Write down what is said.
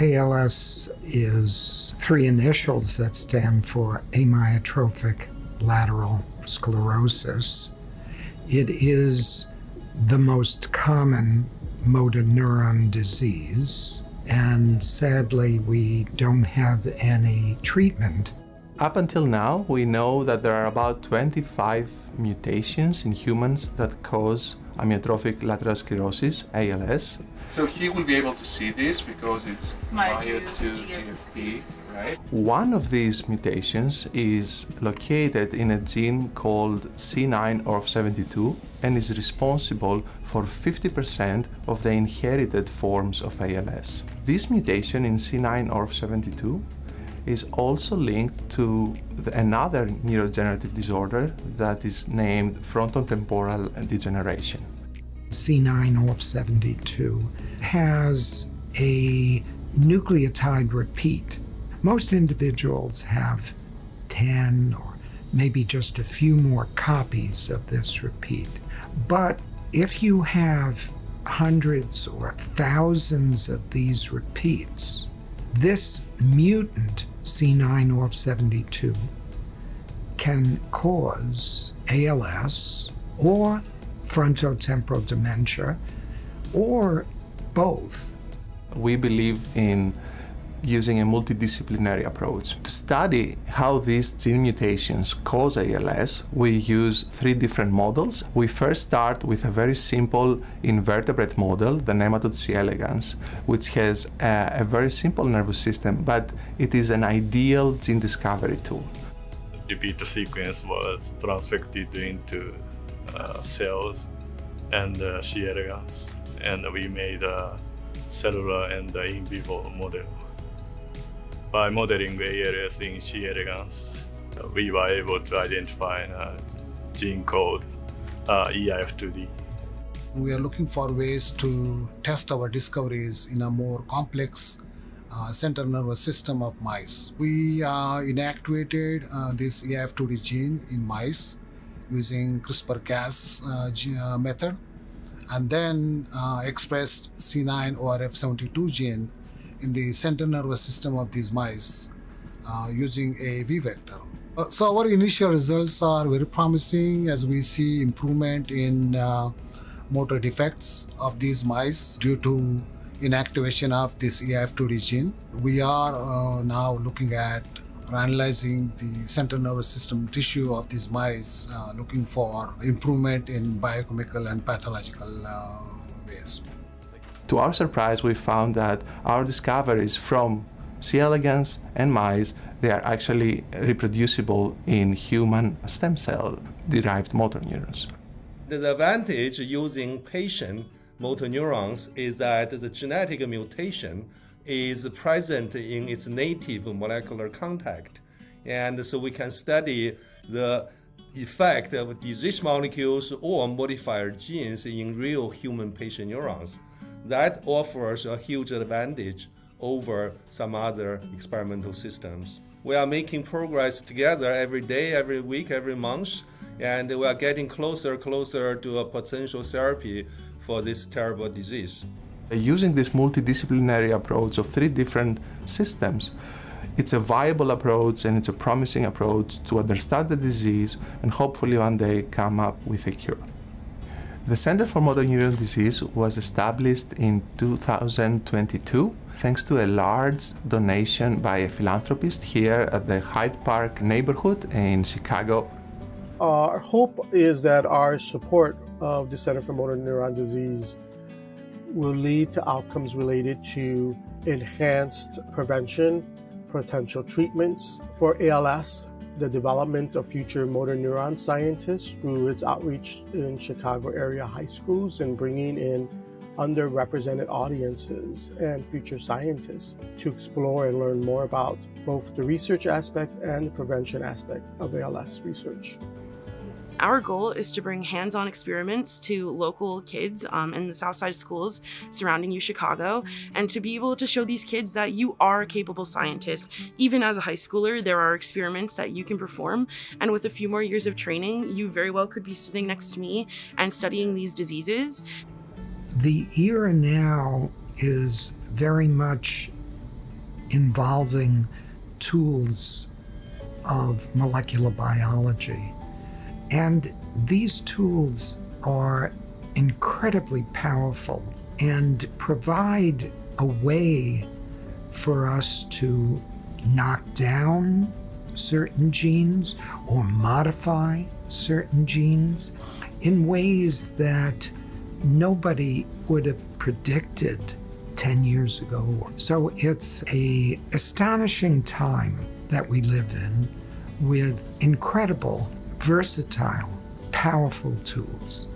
ALS is three initials that stand for amyotrophic lateral sclerosis. It is the most common motor neuron disease, and sadly, we don't have any treatment. Up until now, we know that there are about 25 mutations in humans that cause amyotrophic lateral sclerosis, ALS. So he will be able to see this because it's Myo to to GFP, right? One of these mutations is located in a gene called C9orf72 and is responsible for 50% of the inherited forms of ALS. This mutation in C9orf72 is also linked to the, another neurodegenerative disorder that is named frontotemporal degeneration. C9orf72 has a nucleotide repeat. Most individuals have 10 or maybe just a few more copies of this repeat. But if you have hundreds or thousands of these repeats, this mutant C9orf72 can cause ALS or frontotemporal dementia or both. We believe in using a multidisciplinary approach. To study how these gene mutations cause ALS, we use three different models. We first start with a very simple invertebrate model, the nematode C. elegans, which has a, a very simple nervous system, but it is an ideal gene discovery tool. Repeat sequence was transfected into uh, cells and uh, C. elegans, and we made a cellular and in vivo model. By modeling the ALS in C. elegans, we were able to identify a gene called uh, EIF2D. We are looking for ways to test our discoveries in a more complex uh, central nervous system of mice. We uh, inactivated uh, this EIF2D gene in mice using CRISPR-Cas uh, method and then uh, expressed C9orf72 gene in the central nervous system of these mice uh, using a V vector. Uh, so our initial results are very promising as we see improvement in uh, motor defects of these mice due to inactivation of this EIF2D gene. We are uh, now looking at analyzing the central nervous system tissue of these mice, uh, looking for improvement in biochemical and pathological uh, ways. To our surprise, we found that our discoveries from C. elegans and mice, they are actually reproducible in human stem cell derived motor neurons. The advantage using patient motor neurons is that the genetic mutation is present in its native molecular contact. And so we can study the effect of disease molecules or modifier genes in real human patient neurons. That offers a huge advantage over some other experimental systems. We are making progress together every day, every week, every month, and we are getting closer, closer to a potential therapy for this terrible disease. Using this multidisciplinary approach of three different systems, it's a viable approach and it's a promising approach to understand the disease and hopefully one day come up with a cure. The Center for Motor Neuron Disease was established in 2022 thanks to a large donation by a philanthropist here at the Hyde Park neighborhood in Chicago. Our hope is that our support of the Center for Motor Neuron Disease will lead to outcomes related to enhanced prevention, potential treatments for ALS, the development of future motor neuron scientists through its outreach in Chicago area high schools and bringing in underrepresented audiences and future scientists to explore and learn more about both the research aspect and the prevention aspect of ALS research. Our goal is to bring hands-on experiments to local kids um, in the Southside schools surrounding you, Chicago, and to be able to show these kids that you are a capable scientist. Even as a high schooler, there are experiments that you can perform, and with a few more years of training, you very well could be sitting next to me and studying these diseases. The era now is very much involving tools of molecular biology. And these tools are incredibly powerful and provide a way for us to knock down certain genes or modify certain genes in ways that nobody would have predicted 10 years ago. So it's a astonishing time that we live in with incredible, versatile, powerful tools.